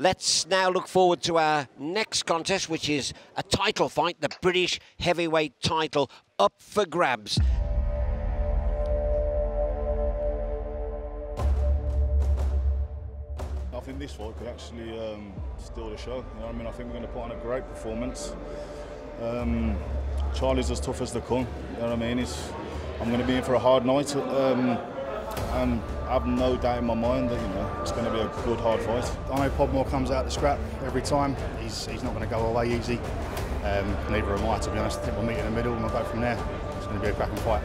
Let's now look forward to our next contest, which is a title fight, the British heavyweight title, up for grabs. I think this fight could actually um, steal the show. You know I mean? I think we're going to put on a great performance. Um, Charlie's as tough as they come. You know what I mean? It's, I'm going to be in for a hard night. Um, and I have no doubt in my mind that you know it's going to be a good hard fight. I know Podmore comes out the scrap every time. He's, he's not going to go away easy. Um, neither am I, to be honest. I think we'll meet in the middle and we'll go from there. It's going to be a cracking fight.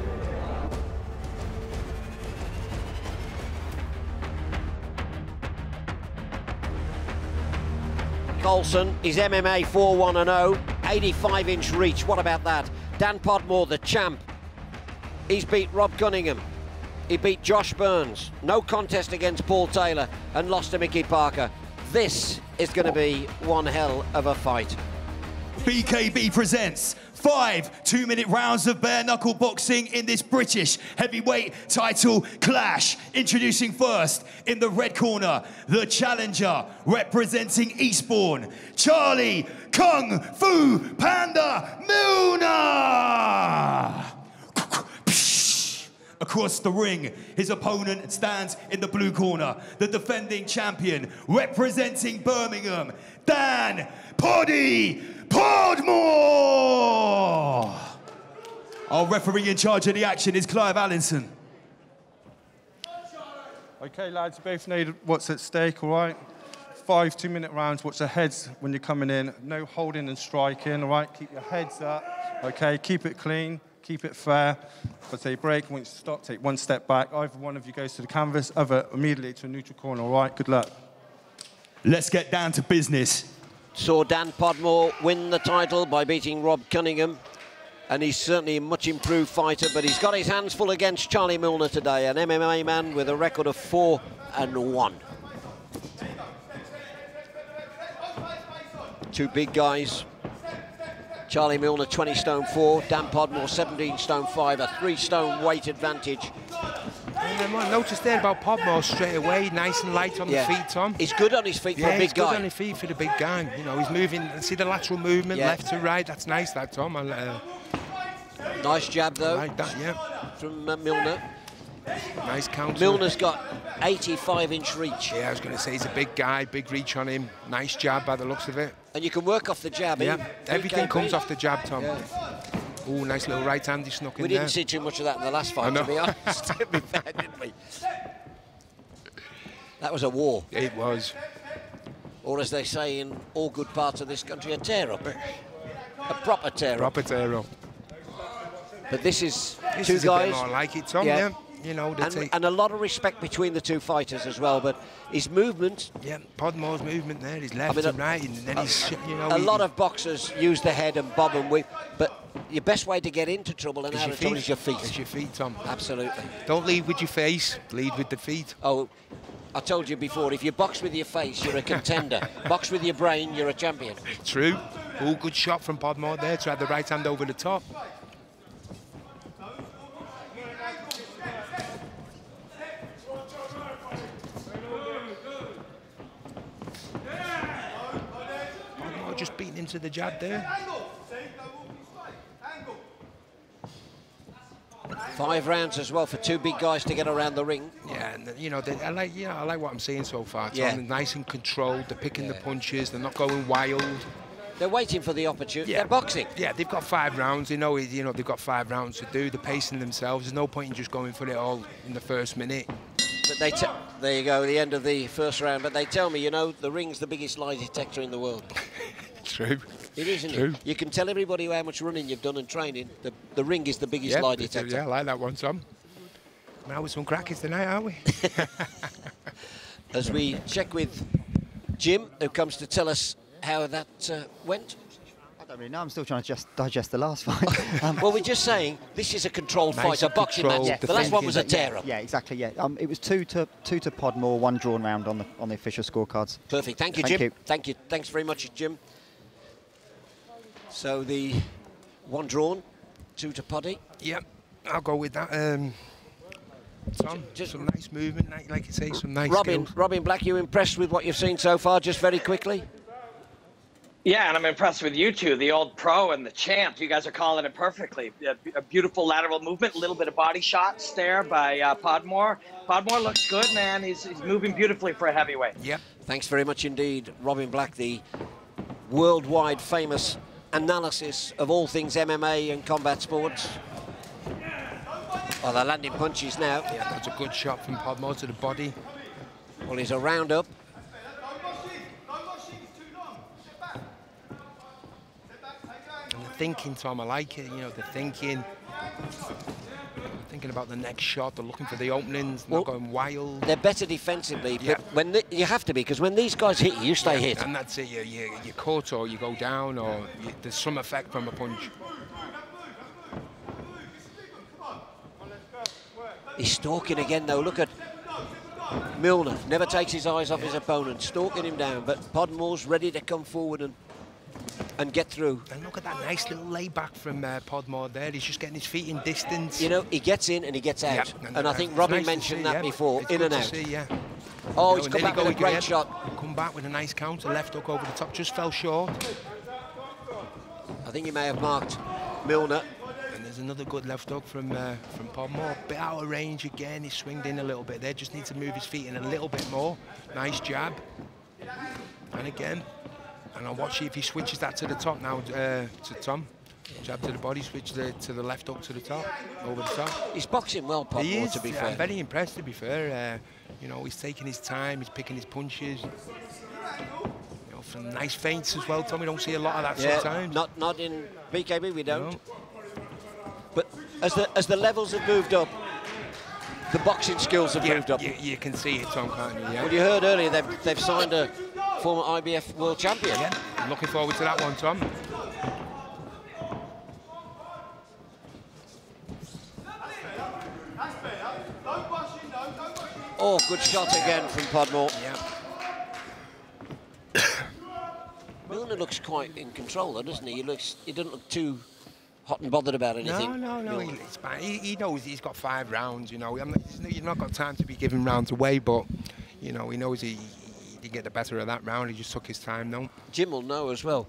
Colson is MMA 4-1 0, 85 inch reach. What about that? Dan Podmore, the champ. He's beat Rob Cunningham. He beat Josh Burns. No contest against Paul Taylor and lost to Mickey Parker. This is going to be one hell of a fight. BKB presents five two-minute rounds of bare knuckle boxing in this British heavyweight title clash. Introducing first in the red corner, the challenger representing Eastbourne, Charlie Kung Fu Panda Milner. Across the ring, his opponent stands in the blue corner, the defending champion representing Birmingham, Dan Poddy Podmore! Our referee in charge of the action is Clive Allinson. Okay, lads, you both know what's at stake, all right? Five two-minute rounds, watch the heads when you're coming in. No holding and striking, all right? Keep your heads up, okay? Keep it clean, keep it fair. If I say break, once you stop, take one step back. Either one of you goes to the canvas, other immediately to a neutral corner, all right? Good luck. Let's get down to business. Saw Dan Podmore win the title by beating Rob Cunningham. And he's certainly a much improved fighter, but he's got his hands full against Charlie Milner today, an MMA man with a record of four and one. Two big guys. Charlie Milner, 20 stone four. Dan Podmore, 17 stone five. A three stone weight advantage. And I noticed there about Podmore straight away, nice and light on Yeah. the feet, Tom. He's good on his feet yeah, for a big guy. he's good on his feet for the big guy. You know, he's moving. See the lateral movement, Yeah. left to right. That's nice, that Tom. I uh, Nice jab though like that. Yeah, from uh, Milner. nice counter. Milner's got 85 inch reach. Yeah, I was going to say he's a big guy, big reach on him. Nice jab by the looks of it. And you can work off the jab. Yeah, in everything comes off the jab, Tom. Yeah. Oh, nice little right hand he snuck We in didn't there. see too much of that in the last fight, to be honest. to be fair, didn't we? That was a war, It was. or as they say in all good parts of this country, a tear-up. A proper tear-up. Proper tear up. But this is This two is a guys. bit more like it, Tom. Yeah. Yeah. You know, and, and a lot of respect between the two fighters as well, but his movement, yeah, Podmore's movement there, he's left mean, and a- right, and then he's, you know, a lot of boxers use the head and bob and whip, but your best way to get into trouble and out your of trouble is your feet. It's your feet, Tom. Absolutely. Don't lead with your face, lead with the feet. Oh, I told you before, if you box with your face, you're a contender. box with your brain, you're a champion. True. Oh, good shot from Podmore there. Tried the right hand over the top. Just beating into the jab there. Five rounds as well for two big guys to get around the ring. Yeah, and you know, they, I like, you know, I like what I'm seeing so far. Tom. Yeah. They're nice and controlled. They're picking the punches. They're not going wild. They're waiting for the opportunity. Yeah. They're boxing. Yeah, they've got five rounds. They know, you know, they've got five rounds to do. They're pacing themselves. There's no point in just going for it all in the first minute. But they there you go, the end of the first round. But they tell me, you know, the ring's the biggest lie detector in the world. True. It is, isn't True. it? You can tell everybody how much running you've done and training. The, the ring is the biggest lie detector. Yeah, I like that one, Tom. Now with some crackers tonight, aren't we? As we check with Jim, who comes to tell us how that uh, went. I don't really know. I'm still trying to just digest the last fight. Um, Well, we're just saying this is a controlled Nice fight, a boxing match. controlled The last one was a tear up. yeah, exactly. Yeah, um, it was two to two to Podmore, one drawn round on the on the official scorecards. Perfect. Thank you, Thank Jim. you. Thank you. Thanks very much, Jim. So the one drawn, two to Poddy. yep, I'll go with that. Um, Tom, Just- some nice movement, like, like you say, some nice Robin, skills. Robin Black, you impressed with what you've seen so far? Just very quickly. Yeah, and I'm impressed with you two, the old pro and the champ. You guys are calling it perfectly. A, a beautiful lateral movement, a little bit of body shots there by uh, Podmore. Podmore looks good, man. He's, he's moving beautifully for a heavyweight. Yep. Thanks very much indeed, Robin Black, the worldwide famous analysis of all things MMA and combat sports. Well, they're landing punches now. Yeah, that's a good shot from Podmore to the body. Well, he's a roundup. And the thinking, Tom, I like it. You know, the thinking. Thinking about the next shot, they're looking for the openings, Well, not going wild. They're better defensively, Yeah. but when you have to be, because when these guys hit you, you stay hit. And that's it. You, you, you're caught or you go down or you, there's some effect from a punch. He's stalking again, though. Look at Milner. Never takes his eyes off his opponent, stalking him down. But Podmore's ready to come forward and and get through. And look at that nice little layback from uh, Podmore there. He's just getting his feet in distance. You know, he gets in and he gets out. and I uh, think it's Robin nice mentioned see, that yeah. before, in and out. See, yeah. Oh, You he's know, come back with a great shot. Come back with a nice counter, left hook over the top, just fell short. I think he may have marked Milner. And there's another good left hook from uh, from Podmore. Bit out of range again. He swinged in a little bit there. Just needs to move his feet in a little bit more. Nice jab. And again. And I'll watch if he switches that to the top now uh, to Tom. Jab to the body, switch the, to the left hook to the top, over the top. He's boxing well, He Podmore, is. to be fair. I'm very impressed, to be fair. Uh, you know, he's taking his time. He's picking his punches. You know, some nice feints as well, Tom. We don't see a lot of that yeah, sometimes. not not in BKB, we don't. No. But as the as the levels have moved up, the boxing skills have Yeah, moved up. you, you can see it, Tom, can't you? Yeah. Well, you heard earlier they've they've signed a former IBF world champion. Yeah, I'm looking forward to that one, Tom. Oh, good shot again from Podmore. Yeah. Milner looks quite in control, though, doesn't he? He looks he doesn't look too hot and bothered about anything. No, no, no. He. He, he knows he's got five rounds. You know, I'm not, he's you've not got time to be giving rounds away, but you know, he knows he, he didn't get the better of that round. He just took his time, no. Jim will know as well.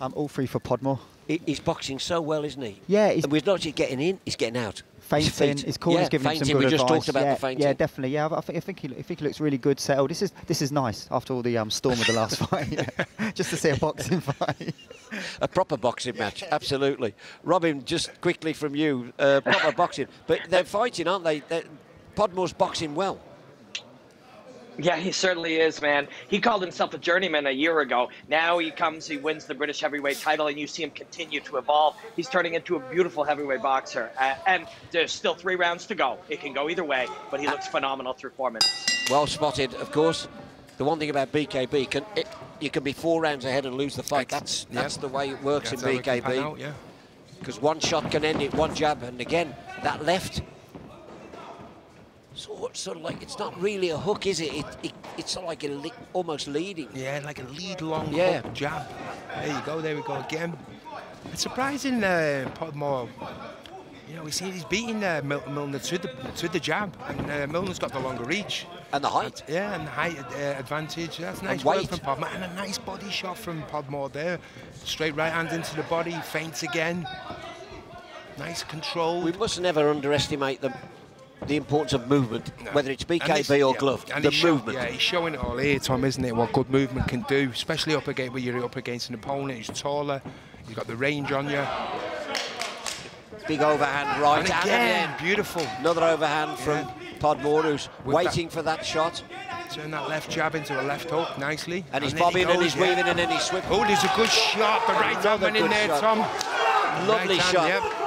I'm all free for Podmore. He, he's boxing so well, isn't he? Yeah, he's- And we're not just getting in; he's getting out. His his corner's yeah, giving him some good We just advice. talked about yeah, the feinting. Yeah, definitely. Yeah, I think, I think he, I think he looks really good settled. This is this is nice after all the um, storm of the last fight. yeah. Just to see a boxing fight. A proper boxing match, absolutely. Robin, just quickly from you, uh, proper boxing. But they're fighting, aren't they? They're, Podmore's boxing well. Yeah, he certainly is, man. He called himself a journeyman a year ago. Now he comes, he wins the British heavyweight title, and you see him continue to evolve. He's turning into a beautiful heavyweight boxer. Uh, and there's still three rounds to go. It can go either way, but he looks phenomenal through four minutes. Well spotted, of course. The one thing about BKB, can it, you can be four rounds ahead and lose the fight. That's Yeah. that's the way it works That's in how it can pan BKB. out, yeah. Because one shot can end it, one jab, and again that left. Sort, sort of like it's not really a hook, is it? it, it it's sort of like a le- almost leading. Yeah, like a lead long Yeah. hook jab. There you go, there we go again. It's surprising uh, Podmore. You know, we see he's beating uh, Mil- Milner to the to the jab, and uh, Milner's got the longer reach. And the height. Yeah, and the height uh, advantage. That's nice work from Podmore, and a nice body shot from Podmore there. Straight right hand into the body, feints again. Nice control. We must never underestimate the the importance of movement, No. whether it's BKB or yeah, gloved. and the movement. yeah, he's showing it all here, Tom, isn't it? What good movement can do, especially up against when you're up against an opponent who's taller. He's got the range on you. Big overhand right. And and again, beautiful. Another overhand from Podmore, who's With waiting for that shot. Turn that left jab into a left hook nicely. And he's then he bobbing and he's yeah. weaving and then he's sweeping. Oh, there's a good shot. The right hand went in there, shot. Tom. Lovely Right hand, shot. yep.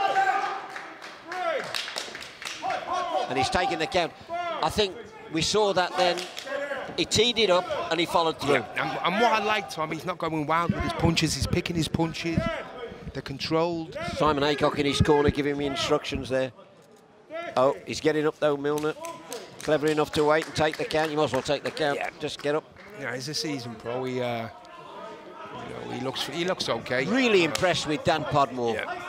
And he's taking the count. I think we saw that then. He teed it up and he followed through. And, and what I like, Tom, he's not going wild with his punches. He's picking his punches. They're controlled. Simon Aycock in his corner giving me instructions there. Oh, he's getting up though, Milner. Clever enough to wait and take the count. You might as well take the count. Yeah. Just get up. Yeah, he's a seasoned pro. He, uh, you know, he looks he looks okay. Really impressed with Dan Podmore. Yeah.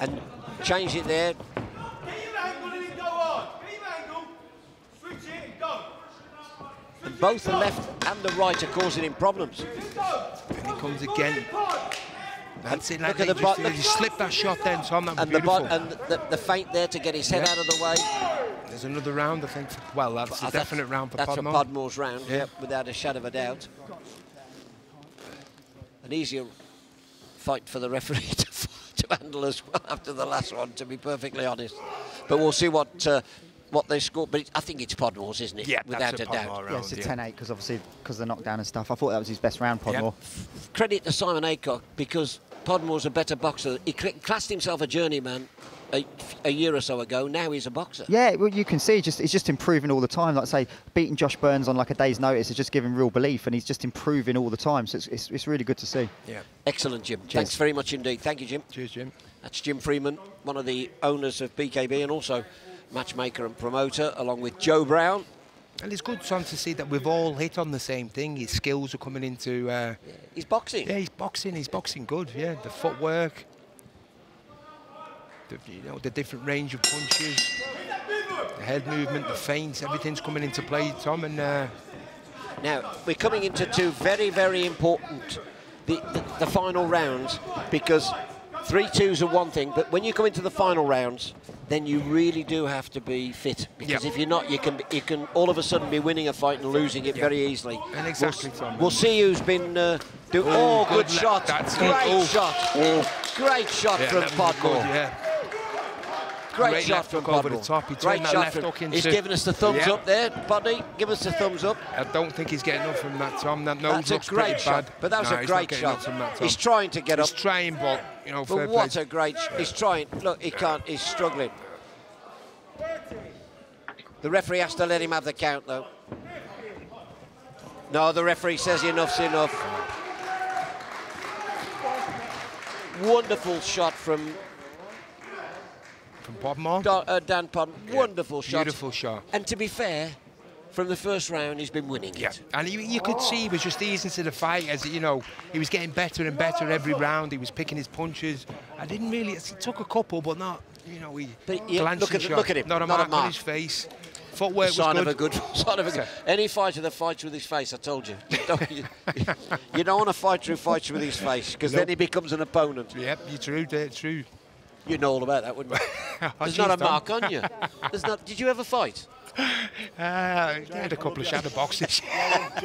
And changed it there. And both the left and the right are causing him problems. And he comes again. That's it. Like Look at the just, bo- they slipped that shot then, Tom. That was And the, beautiful. bo- and the, the feint there to get his head Yeah. out of the way. There's another round, I think. Well, that's a That's- definite round for That's Podmore. a Podmore's round, Yeah. yep, without a shadow of a doubt. An easier fight for the referee to, to handle as well after the last one, to be perfectly honest. But we'll see what uh, what they score. But it, I think it's Podmore's, isn't it? Yeah, without that's a a doubt. Podmore Yeah, it's a yeah. 10-8 because obviously because of the knockdown and stuff. I thought that was his best round, Podmore. Credit to Simon Aycock because Podmore's a better boxer. He classed himself a journeyman a, a year or so ago. Now he's a boxer. Yeah, well, you can see just he's just improving all the time. Like I say, beating Josh Burns on like a day's notice is just giving real belief, and he's just improving all the time. So it's, it's, it's really good to see. Yeah. Excellent, Jim. Thanks very much indeed. Thank you, Jim. Cheers, Jim. That's Jim Freeman, one of the owners of BKB and also matchmaker and promoter, along with Joe Brown. And it's good, Tom, to see that we've all hit on the same thing. His skills are coming into. Uh, He's boxing. yeah, he's boxing. He's boxing good. Yeah, the footwork, the, you know, the different range of punches, the head movement, the feints, everything's coming into play, Tom. And uh, Now, we're coming into two very, very important, the, the, the final rounds, because three twos are one thing, but when you come into the final rounds, then you really do have to be fit. Because Yep. if you're not, you can you can all of a sudden be winning a fight and losing it very easily. And exactly, we'll, Tom. We'll see who's been uh, do. Oh, Oh, good, good shot! that's. Great Oh. shot! Great shot yeah, from that was good, Podmore. yeah. Great, Great shot from over the top. He Great shot left from- hook He's giving us the thumbs Yeah. up there, buddy. Give us the thumbs up. I don't think he's getting up from that, Tom. That nose That's a great shot. bad. But that was No, a great shot. from that, He's trying to get He's up. trying, but you know, But what play. a great! sh- He's trying. Look, he can't. He's struggling. The referee has to let him have the count, though. No, the referee says enough's enough. Wonderful shot from from Podmore. Do- uh, Dan Pod. Wonderful shot. Beautiful shot. And to be fair, from the first round, he's been winning Yeah, it. and he, you could see he was just easing to the fight as you know he was getting better and better every round. He was picking his punches. I didn't really. He took a couple, but not. You know, he But yeah, glancing look at- shot. look at him, Not a not a mark mark. on his face. Footwork was sign good. of a good sign of a good. Any fighter that fights with his face, I told you, you don't, you, you don't want a fighter who fights with his face because then he becomes an opponent. Yep, you're true. True. You know all about that, wouldn't you? There's not a mark on you. There's not. Did you ever fight? Uh, I had a couple of shadow boxes.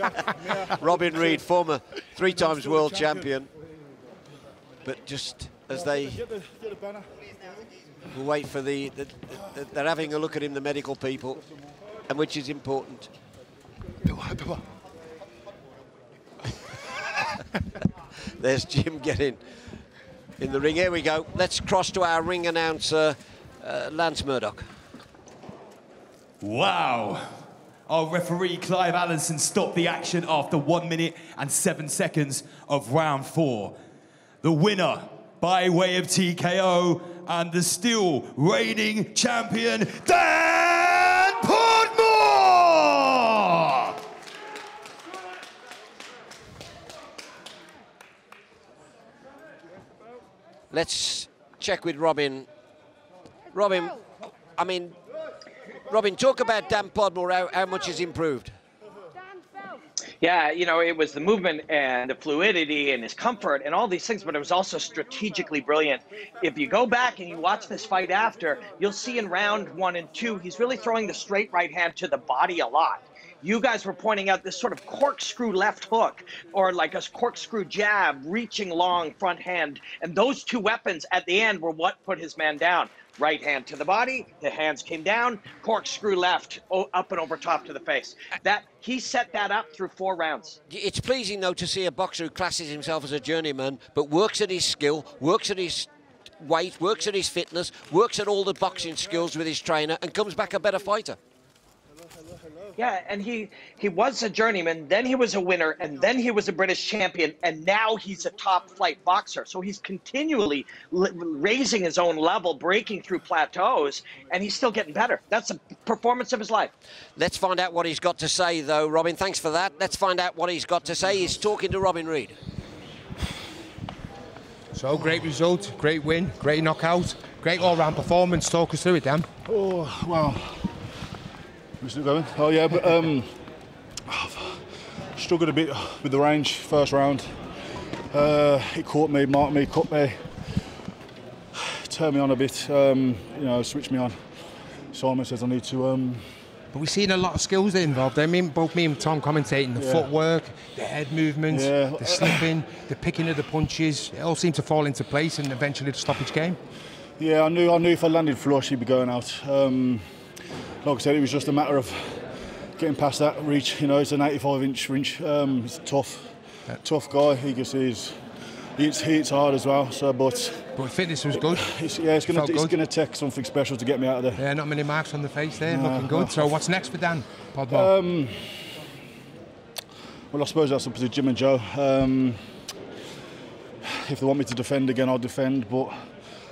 Robin Reid, former three times world champion, but just as they Get the, the wait for the, the, the, they're having a look at him, the medical people, and which is important. There's Jim getting in the ring. Here we go. Let's cross to our ring announcer, uh, Lance Murdoch. Wow. Our referee Clive Allenson stopped the action after one minute and seven seconds of round four. The winner by way of TKO and the still reigning champion, Dan Podmore! Let's check with Robin. Robin, I mean, Robin, talk about Dan Podmore, how, how much has improved. Yeah, you know, it was the movement and the fluidity and his comfort and all these things, but it was also strategically brilliant. If you go back and you watch this fight after, you'll see in round one and two, he's really throwing the straight right hand to the body a lot. You guys were pointing out this sort of corkscrew left hook or like a corkscrew jab, reaching long front hand. And those two weapons at the end were what put his man down. Right hand to the body, the hands came down, corkscrew left, up and over top to the face. That he set that up through four rounds. It's pleasing, though, to see a boxer who classes himself as a journeyman, but works at his skill, works at his weight, works at his fitness, works at all the boxing skills with his trainer, and comes back a better fighter. Yeah, and he he was a journeyman, then he was a winner, and then he was a British champion, and now he's a top flight boxer. So he's continually raising his own level, breaking through plateaus, and he's still getting better. That's the performance of his life. Let's find out what he's got to say, though, Robin. Thanks for that. Let's find out what he's got to say. He's talking to Robin Reid. So great result, great win, great knockout, Great all-round performance. Talk us through it, Dan. Oh, wow. We're going? Oh, yeah, but um, struggled a bit with the range first round. Uh, it caught me, marked me, cut me, turned me on a bit, um, you know, switched me on. Simon says I need to. Um, But we've seen a lot of skills involved. I mean, both me and Tom commentating the Yeah. footwork, the head movements, Yeah. the slipping, the picking of the punches. It all seemed to fall into place and eventually the stoppage came. yeah, I knew, I knew if I landed flush, he'd be going out. Um, like I said, it was just a matter of getting past that reach. You know, it's an 85 inch reach. Um, it's tough, tough guy. He see his, he hits, hard as well. So, but But fitness was good. it's, yeah, it's it's gonna take something special to get me out of there. Yeah, not many marks on the face there, No, looking good. no. So what's next for Dan Podmore? Um, well, I suppose that's up to Jim and Joe. Um, if they want me to defend again, I'll defend. But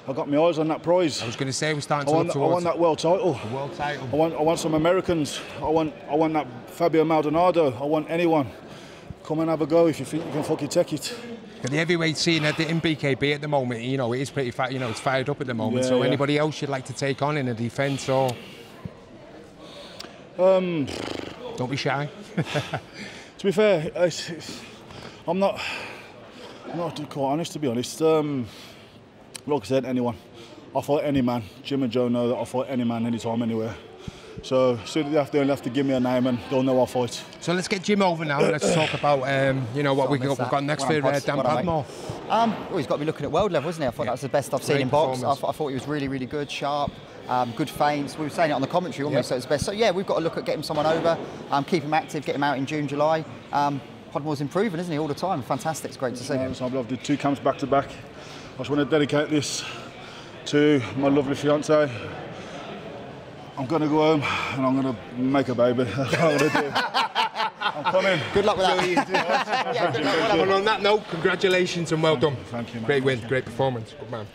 I've got my eyes on that prize. I was going to say we're starting I to want, look I want that world title. the world title. I want, I want some Americans. I want, I want that Fabio Maldonado. I want anyone. Come and have a go if you think you can fucking take it. The heavyweight scene at the, in BKB at the moment, you know, it is pretty, you know, it's fired up at the moment. Yeah, so yeah. anybody else you'd like to take on in a defence or Um, don't be shy. to be fair, it's, it's, I'm not, I'm not quite honest to be honest. Um, like I said, anyone. I fight any man. Jim and Joe know that I fight any man, anytime, anywhere. So soon they have to, they'll have to give me a name and they'll know I fight. So let's get Jim over now. Let's talk about, um, you know, what we Sorry, got, missed we've got next for uh, Dan Well done, mate. Podmore. Um, well, he's got to be looking at world level, isn't he? I thought Yeah. that was the best I've seen in box. I, th- I thought he was really, really good, sharp, um, good feints. We were saying it on the commentary, weren't Yeah. we? So it's best. So yeah, we've got to look at getting someone over, um, keep him active, get him out in June, July. Um, Podmore's improving, isn't he, all the time? Fantastic. It's great to see. So I've did two camps back to back. I just want to dedicate this to my lovely fiance. I'm going to go home and I'm going to make a baby. That's what I'm going to do. I'm coming. Good luck with that. yeah, good luck. Well on that note, congratulations and well done. Thank you, mate. Great win, great performance. Good man.